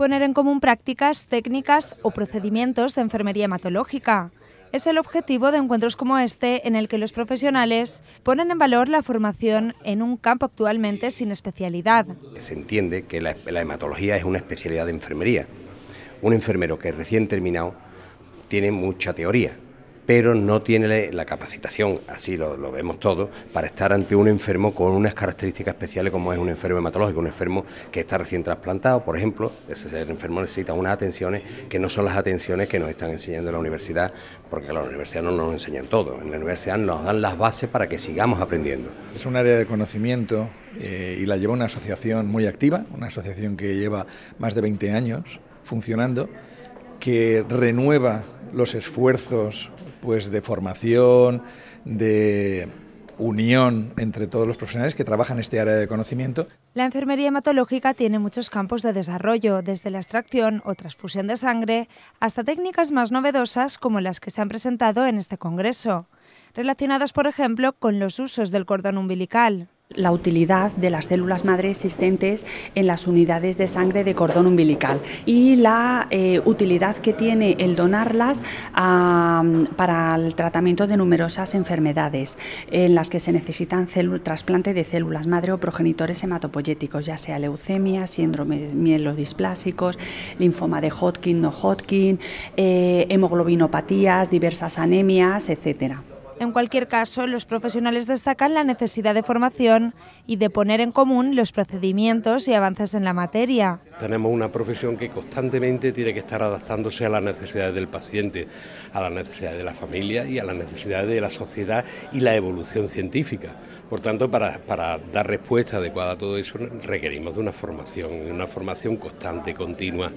Poner en común prácticas, técnicas o procedimientos de enfermería hematológica. Es el objetivo de encuentros como este en el que los profesionales ponen en valor la formación en un campo actualmente sin especialidad. Se entiende que la, hematología es una especialidad de enfermería. Un enfermero que recién terminado tiene mucha teoría, pero no tiene la capacitación, así lo, vemos todos, para estar ante un enfermo con unas características especiales como es un enfermo hematológico, un enfermo que está recién trasplantado, por ejemplo, ese enfermo necesita unas atenciones que no son las atenciones que nos están enseñando en la universidad, porque la universidad no nos enseñan todo, en la universidad nos dan las bases para que sigamos aprendiendo. Es un área de conocimiento eh, y la lleva una asociación muy activa, una asociación que lleva más de 20 años funcionando, que renueva los esfuerzos pues de formación, de unión entre todos los profesionales que trabajan en este área de conocimiento. La enfermería hematológica tiene muchos campos de desarrollo, desde la extracción o transfusión de sangre hasta técnicas más novedosas como las que se han presentado en este congreso, relacionadas, por ejemplo, con los usos del cordón umbilical la utilidad de las células madre existentes en las unidades de sangre de cordón umbilical y la eh, utilidad que tiene el donarlas para el tratamiento de numerosas enfermedades en las que se necesitan trasplante de células madre o progenitores hematopoyéticos, ya sea leucemia, síndromes mielodisplásicos, linfoma de Hodgkin, no Hodgkin, eh, hemoglobinopatías, diversas anemias, etcétera. En cualquier caso, los profesionales destacan la necesidad de formación y de poner en común los procedimientos y avances en la materia. Tenemos una profesión que constantemente tiene que estar adaptándose a las necesidades del paciente, a las necesidades de la familia y a las necesidades de la sociedad y la evolución científica. Por tanto, para, dar respuesta adecuada a todo eso requerimos de una formación, una formación constante, continua,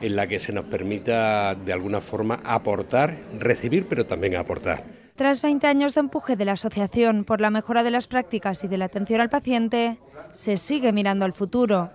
en la que se nos permita de alguna forma aportar, recibir, pero también aportar. Tras 20 años de empuje de la Asociación por la mejora de las prácticas y de la atención al paciente, se sigue mirando al futuro.